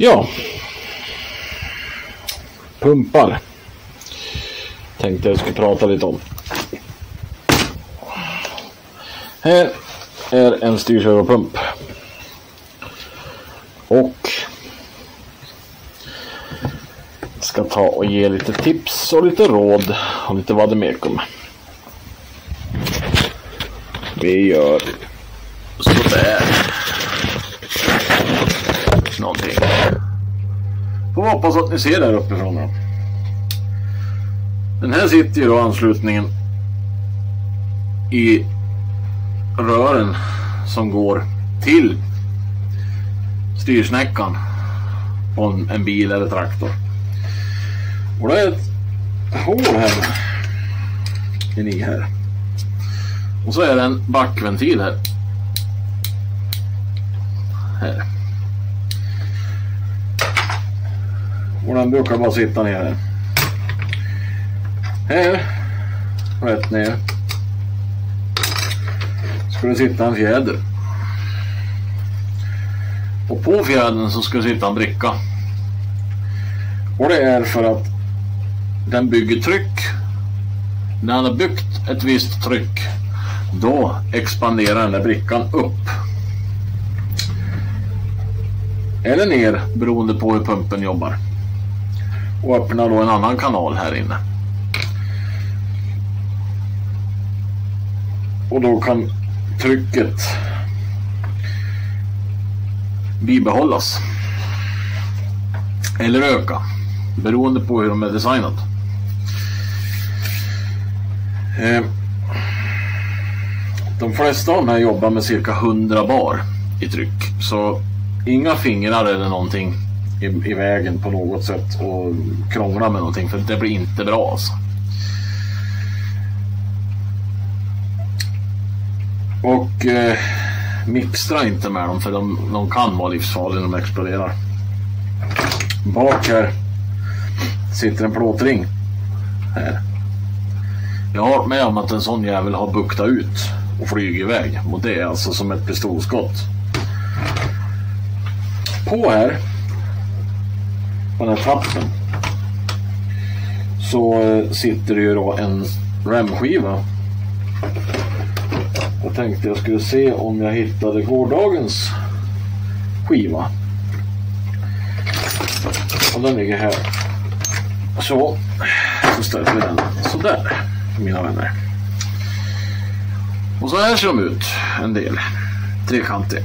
Ja. Pumpar. Tänkte jag skulle prata lite om. Här är en styrservopump. Och ska ta och ge lite tips och lite råd och lite vad det mer. Vi gör sådär. Någonting. Får hoppas att ni ser där uppifrån då. Den här sitter ju då anslutningen i rören som går till styrsnäckan på en, en bil eller traktor. Och det är ett hål här med i här. Och så är det en backventil här. Här. Och den brukar bara sitta ner här. Rätt ner. Ska det sitta en fjäder. Och på fjädern så ska det sitta en bricka. Och det är för att den bygger tryck. När den har byggt ett visst tryck då expanderar den där brickan upp. Eller ner beroende på hur pumpen jobbar. Och öppnar då en annan kanal här inne. Och då kan trycket bibehållas. Eller öka. Beroende på hur de är designat. Eh, de flesta av de här jobbar med cirka 100 bar i tryck. Så inga fingrar eller någonting i, i vägen på något sätt och krångla med någonting för det blir inte bra alltså. Och eh, mixtra inte med dem för de, de kan vara livsfarliga när de exploderar. Bak här sitter en plåtring. Här. Jag har varit med om att en sån jävel har buktat ut och flyger iväg. Och det är alltså som ett pistolskott. På här, på den här tapsen så eh, sitter det ju då en remskiva. Jag tänkte jag skulle se om jag hittade gårdagens skiva. Och den ligger här. Så, så ställer vi den sådär, mina vänner. Och så här ser de ut, en del. Trekantig.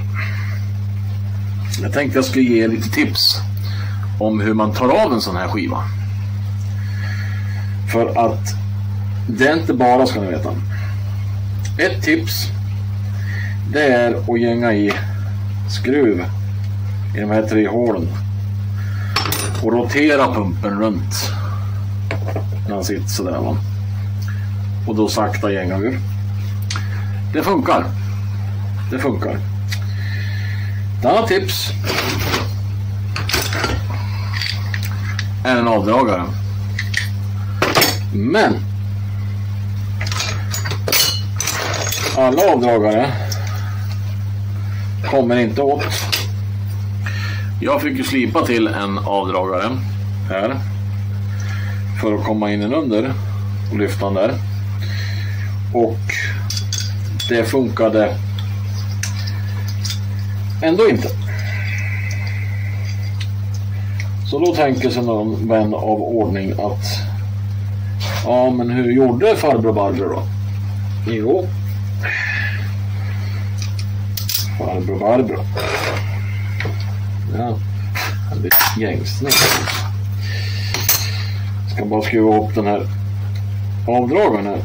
Jag tänkte jag skulle ge lite tips om hur man tar av en sån här skiva. För att det är inte bara, ska ni veta. Ett tips det är att gänga i skruv i de här tre hålen och rotera pumpen runt när han sitter sådär va. Och då sakta gänga ur. Det funkar. Det funkar. Ett annat tips är en avdragare. Men alla avdragare kommer inte åt. Jag fick ju slipa till en avdragare här för att komma in en under och lyfta den där. Och det funkade ändå inte. Så då tänker sig någon vän av ordning att ja men hur gjorde farbror Barbro då? Jo. Farbror Barbro. Ja, han blir gängsnäck. Ska bara skruva upp den här avdragaren här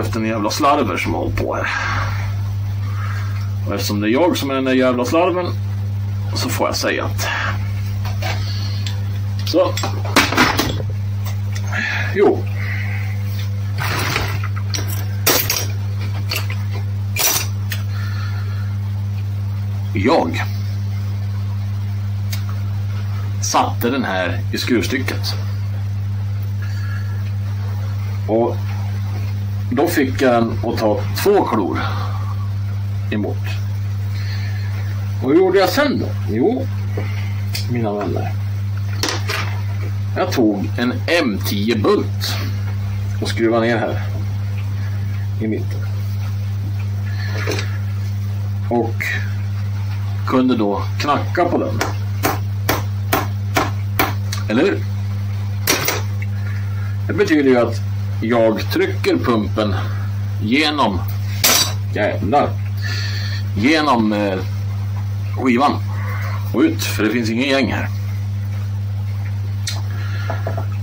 efter en jävla slarver som har hållit på här. Och eftersom det är jag som är den där jävla slarven så får jag säga att... Så. Jo. Jag satte den här i skruvstycket. Och då fick jag den att ta två klor emot. Och hur gjorde jag sen då? Jo, mina vänner. Jag tog en M10 bult och skruvade ner här i mitten. Och kunde då knacka på den. Eller hur? Det betyder ju att jag trycker pumpen genom jävlar genom eh, skivan och ut för det finns ingen gäng här.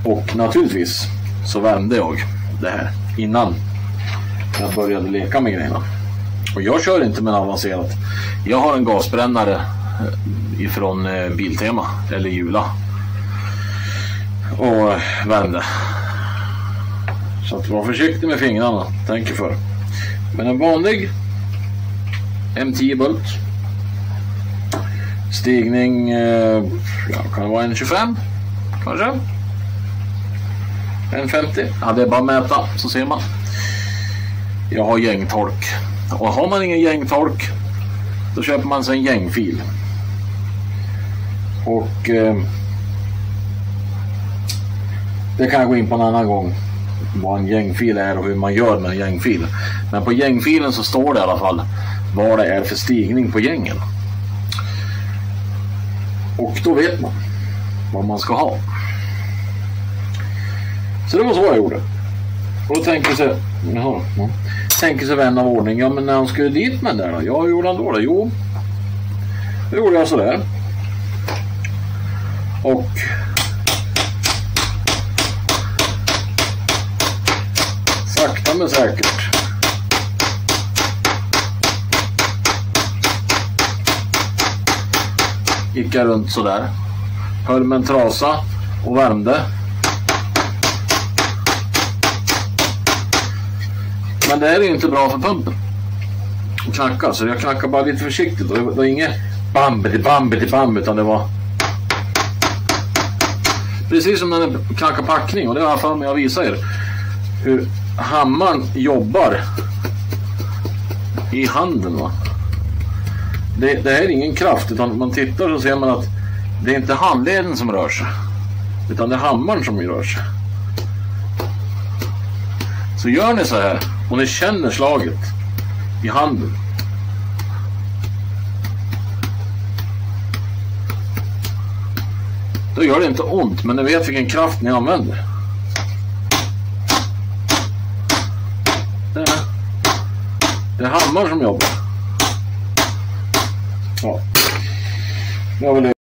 Och naturligtvis så värmde jag det här innan jag började leka med grejerna. Och jag kör inte med avancerat. Jag har en gasbrännare eh, ifrån eh, Biltema eller Jula. Och eh, värmde. Så att var försiktig med fingrarna, tänk er för. Men en vanlig M10 bult. Stigning, ja, kan det vara en 25 kanske? 150, Ja, det är bara att mäta så ser man. Jag har gängtolk Och har man ingen gängtolk då köper man sig en gängfil. Och eh, det kan jag gå in på en annan gång vad en gängfil är och hur man gör med en gängfil. Men på gängfilen så står det i alla fall vad det är för stigning på gängen. Och då vet man vad man ska ha. Så det var så jag gjorde. Och då tänker sig, jaha, ja. tänker sig vän av ordning, ja men när han skulle dit med den där då? Ja, hur gjorde han då? då? Jo, då gjorde jag sådär. Och sakta men säkert gick jag runt sådär. Höll med en trasa och värmde. Men det här är ju inte bra för pumpen. Att knacka, så jag knackade bara lite försiktigt. Det var inget bam, bambidi bam utan det var precis som när den knackar packning och det har jag för mig att visa er. Hur hammaren jobbar i handen va. Det, det här är ingen kraft utan man tittar så ser man att det är inte handleden som rör sig. Utan det är hammaren som rör sig. Så gör ni så här och ni känner slaget i handen. Då gör det inte ont men ni vet vilken kraft ni använder. Det är, det är hammaren som jobbar. Ja. Jag vill